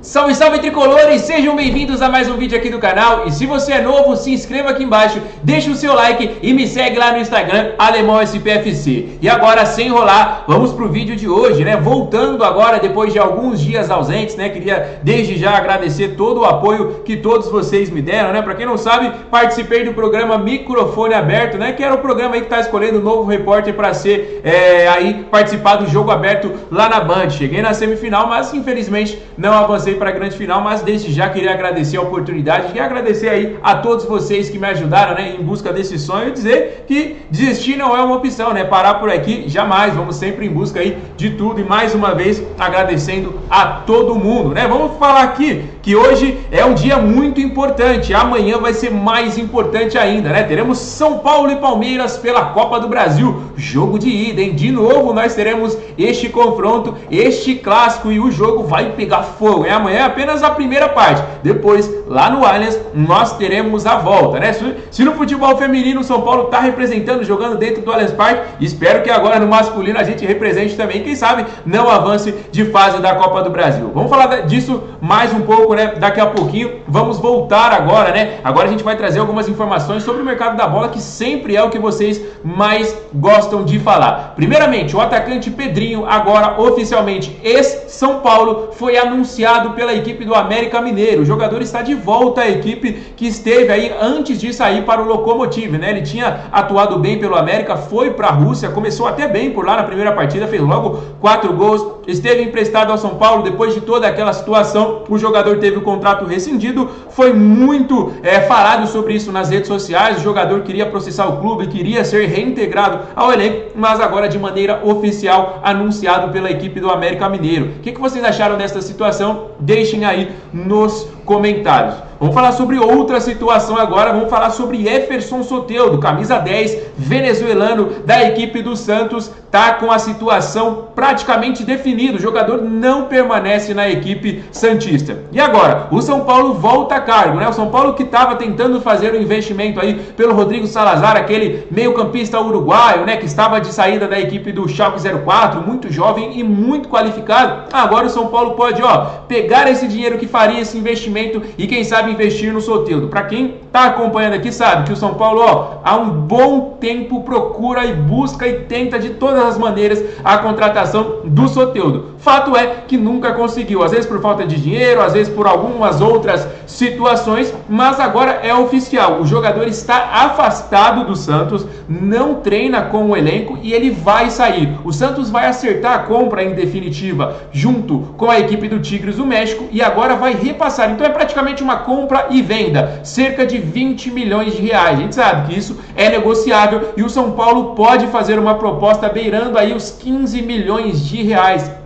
Salve, salve tricolores! Sejam bem-vindos a mais um vídeo aqui do canal. E se você é novo, se inscreva aqui embaixo, deixa o seu like e me segue lá no Instagram, Alemão SPFC. E agora, sem enrolar, vamos pro vídeo de hoje, né? Voltando agora, depois de alguns dias ausentes, né? Queria desde já agradecer todo o apoio que todos vocês me deram, né? Pra quem não sabe, participei do programa Microfone Aberto, né? Que era o programa aí que tá escolhendo um novo repórter para ser é, aí participar do jogo aberto lá na Band. Cheguei na semifinal, mas infelizmente não avancei para a grande final, mas desde já queria agradecer a oportunidade e agradecer aí a todos vocês que me ajudaram, né, em busca desse sonho e dizer que desistir não é uma opção, né? Parar por aqui jamais, vamos sempre em busca aí de tudo e mais uma vez agradecendo a todo mundo, né? Vamos falar aqui que hoje é um dia muito importante, amanhã vai ser mais importante ainda, né? Teremos São Paulo e Palmeiras pela Copa do Brasil, jogo de ida, hein? De novo nós teremos este confronto, este clássico e o jogo vai pegar fogo, é amanhã é apenas a primeira parte. Depois, lá no Allianz, nós teremos a volta, né? Se, no futebol feminino o São Paulo está representando, jogando dentro do Allianz Parque, espero que agora no masculino a gente represente também. Quem sabe não avance de fase da Copa do Brasil. Vamos falar disso mais um pouco, né? Daqui a pouquinho. Vamos voltar agora, né? Agora a gente vai trazer algumas informações sobre o mercado da bola, que sempre é o que vocês mais gostam de falar. Primeiramente, o atacante Pedrinho, agora oficialmente ex-São Paulo, foi anunciado pela equipe do América Mineiro. O jogador está de volta à equipe que esteve aí antes de sair para o Lokomotiv, né? Ele tinha atuado bem pelo América, foi para a Rússia, começou até bem por lá na primeira partida, fez logo quatro gols, esteve emprestado ao São Paulo depois de toda aquela situação. O jogador teve o contrato rescindido, foi muito é, falado sobre isso nas redes sociais. O jogador queria processar o clube, queria ser reintegrado ao elenco, mas agora de maneira oficial anunciado pela equipe do América Mineiro. O que, que vocês acharam dessa situação? Deixem aí nos comentários. Vamos falar sobre outra situação agora, vamos falar sobre Eferson Soteudo, camisa 10, venezuelano da equipe do Santos, tá com a situação praticamente definida. O jogador não permanece na equipe santista. E agora, o São Paulo volta a cargo, né? O São Paulo que estava tentando fazer o um investimento aí pelo Rodrigo Salazar, aquele meio-campista uruguaio, né, que estava de saída da equipe do Schalke 04, muito jovem e muito qualificado. Agora o São Paulo pode, ó, pegar esse dinheiro que faria esse investimento e quem sabe investir no Soteldo. Para quem está acompanhando aqui sabe que o São Paulo, ó, há um bom tempo procura e busca e tenta de todas as maneiras a contratação do Soteudo. Fato é que nunca conseguiu, às vezes por falta de dinheiro, às vezes por algumas outras situações, mas agora é oficial. O jogador está afastado do Santos, não treina com o elenco e ele vai sair. O Santos vai acertar a compra em definitiva junto com a equipe do Tigres do México e agora vai repassar. Então é praticamente uma compra e venda, cerca de 20 milhões de reais. A gente sabe que isso é negociável e o São Paulo pode fazer uma proposta beirando aí os 15 milhões de reais.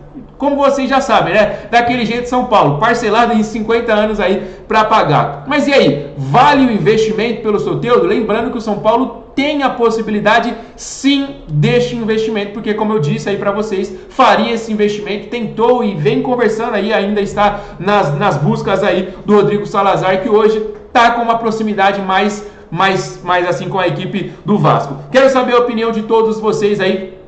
Como vocês já sabem, né? Daquele jeito São Paulo, parcelado em 50 anos aí para pagar. Mas e aí, vale o investimento pelo Soteudo? Lembrando que o São Paulo tem a possibilidade sim deste investimento, porque como eu disse aí para vocês, faria esse investimento, tentou e vem conversando aí, ainda está nas, nas buscas aí do Rodrigo Salazar, que hoje está com uma proximidade mais mais, mais assim com a equipe do Vasco. Quero saber a opinião de todos vocês aí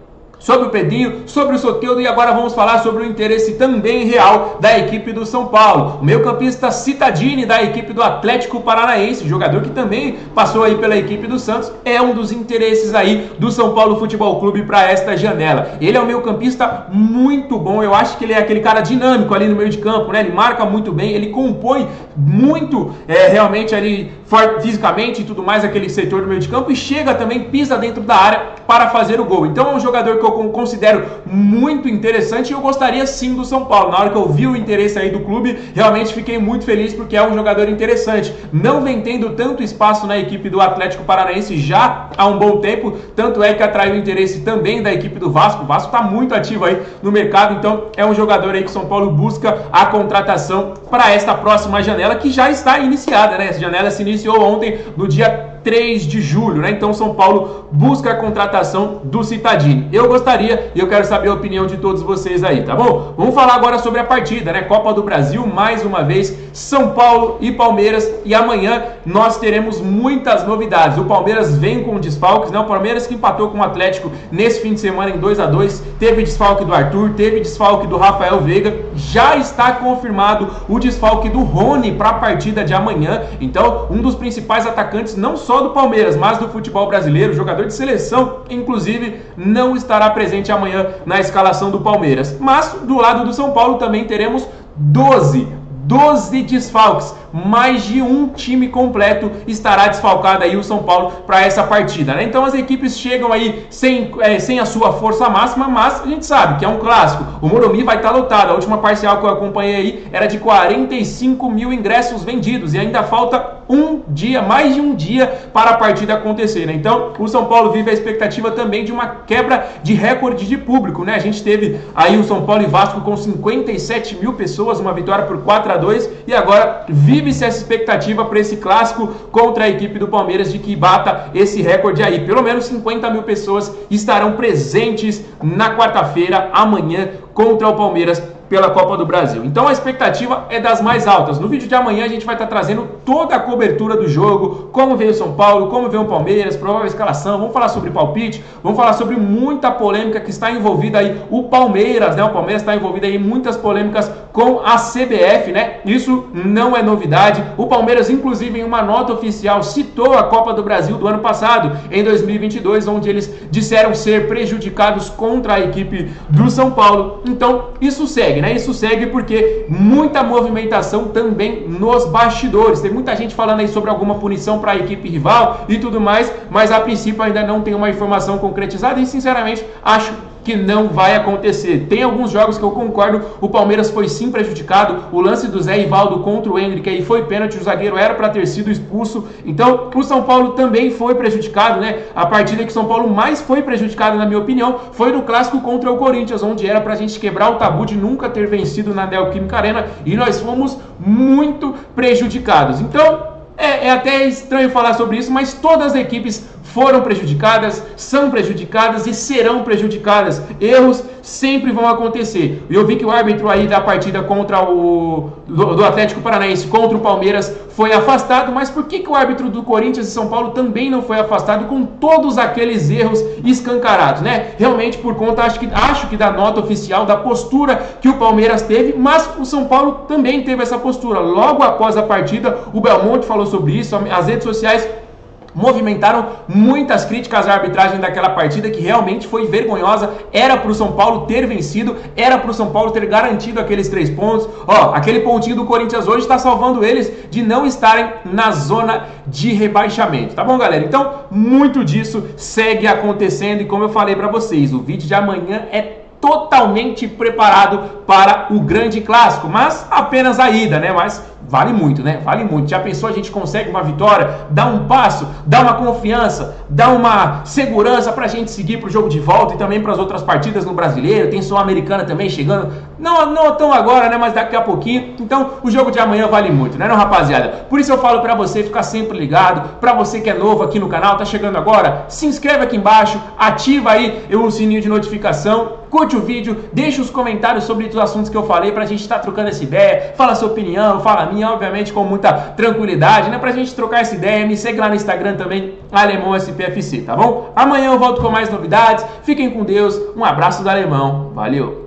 sobre o Pedrinho, sobre o Soteldo e agora vamos falar sobre o interesse também real da equipe do São Paulo. O meio campista Citadini da equipe do Atlético Paranaense, jogador que também passou aí pela equipe do Santos, é um dos interesses aí do São Paulo Futebol Clube para esta janela. Ele é um meio campista muito bom, eu acho que ele é aquele cara dinâmico ali no meio de campo, né? Ele marca muito bem, ele compõe muito é, realmente ali fisicamente e tudo mais aquele setor do meio de campo e chega também, pisa dentro da área para fazer o gol. Então é um jogador que eu considero muito interessante e eu gostaria sim do São Paulo. Na hora que eu vi o interesse aí do clube, realmente fiquei muito feliz porque é um jogador interessante. Não vem tendo tanto espaço na equipe do Atlético Paranaense já há um bom tempo, tanto é que atraiu interesse também da equipe do Vasco. O Vasco está muito ativo aí no mercado, então é um jogador aí que o São Paulo busca a contratação para esta próxima janela que já está iniciada, né? Essa janela se iniciou ontem, no dia 3 de julho, né? Então São Paulo busca a contratação do Citadini. Eu gostaria e eu quero saber a opinião de todos vocês aí, tá bom? Vamos falar agora sobre a partida, né? Copa do Brasil, mais uma vez, São Paulo e Palmeiras. E amanhã nós teremos muitas novidades. O Palmeiras vem com desfalques, né? O Palmeiras que empatou com o Atlético nesse fim de semana em 2 a 2 teve desfalque do Arthur, teve desfalque do Rafael Veiga, já está confirmado o desfalque do Rony para a partida de amanhã. Então, um dos principais atacantes, não só do Palmeiras, mas do futebol brasileiro, jogador de seleção, inclusive, não estará presente amanhã na escalação do Palmeiras. Mas do lado do São Paulo também teremos 12 12 desfalques, mais de um time completo estará desfalcado aí o São Paulo para essa partida, né? Então as equipes chegam aí sem, é, sem a sua força máxima, mas a gente sabe que é um clássico. O Morumbi vai estar tá lotado. A última parcial que eu acompanhei aí era de 45 mil ingressos vendidos e ainda falta um dia, mais de um dia para a partida acontecer, né? Então o São Paulo vive a expectativa também de uma quebra de recorde de público, né? A gente teve aí o São Paulo e Vasco com 57 mil pessoas, uma vitória por 4 a 2 e agora vive-se essa expectativa para esse clássico contra a equipe do Palmeiras de que bata esse recorde aí. Pelo menos 50 mil pessoas estarão presentes na quarta-feira, amanhã, contra o Palmeiras pela Copa do Brasil. Então a expectativa é das mais altas. No vídeo de amanhã a gente vai estar trazendo toda a cobertura do jogo, como veio o São Paulo, como veio o Palmeiras, provável escalação, vamos falar sobre palpite, vamos falar sobre muita polêmica que está envolvida aí o Palmeiras, né? O Palmeiras está envolvido aí em muitas polêmicas com a CBF, né? Isso não é novidade. O Palmeiras inclusive em uma nota oficial citou a Copa do Brasil do ano passado, em 2022, onde eles disseram ser prejudicados contra a equipe do São Paulo. Então, isso segue segue, né? Isso segue porque muita movimentação também nos bastidores. Tem muita gente falando aí sobre alguma punição para a equipe rival e tudo mais, mas a princípio ainda não tem uma informação concretizada e sinceramente acho que não vai acontecer. Tem alguns jogos que eu concordo, o Palmeiras foi sim prejudicado, o lance do Zé Ivaldo contra o Hendrick aí foi pênalti, o zagueiro era para ter sido expulso, então o São Paulo também foi prejudicado, né? A partida que o São Paulo mais foi prejudicado, na minha opinião, foi no clássico contra o Corinthians, onde era pra gente quebrar o tabu de nunca ter vencido na Neoquímica Arena e nós fomos muito prejudicados. Então, é, é, até estranho falar sobre isso, mas todas as equipes foram prejudicadas, são prejudicadas e serão prejudicadas. Erros sempre vão acontecer. Eu vi que o árbitro aí da partida contra o do, do, Atlético Paranaense contra o Palmeiras foi afastado, mas por que, que o árbitro do Corinthians e São Paulo também não foi afastado com todos aqueles erros escancarados, né? Realmente por conta acho que acho que da nota oficial, da postura que o Palmeiras teve, mas o São Paulo também teve essa postura. Logo após a partida, o Belmonte falou sobre isso, as redes sociais movimentaram muitas críticas à arbitragem daquela partida que realmente foi vergonhosa. Era para o São Paulo ter vencido, era para o São Paulo ter garantido aqueles três pontos. Ó, aquele pontinho do Corinthians hoje está salvando eles de não estarem na zona de rebaixamento. Tá bom, galera? Então, muito disso segue acontecendo e como eu falei para vocês, o vídeo de amanhã é totalmente preparado para o grande clássico, mas apenas a ida, né? Mas vale muito, né? Vale muito. Já pensou a gente consegue uma vitória, dá um passo, dá uma confiança, dá uma segurança para a gente seguir para o jogo de volta e também para as outras partidas no Brasileiro. Tem Sul-Americana também chegando. Não, não tão agora, né? Mas daqui a pouquinho. Então, o jogo de amanhã vale muito, né, não, rapaziada? Por isso eu falo para você ficar sempre ligado. Para você que é novo aqui no canal, tá chegando agora, se inscreve aqui embaixo, ativa aí o sininho de notificação curte o vídeo, deixa os comentários sobre os assuntos que eu falei pra gente estar tá trocando essa ideia, fala sua opinião, fala a minha, obviamente com muita tranquilidade, né? Pra gente trocar essa ideia, me segue lá no Instagram também, Alemão SPFC, tá bom? Amanhã eu volto com mais novidades, fiquem com Deus, um abraço do Alemão, valeu!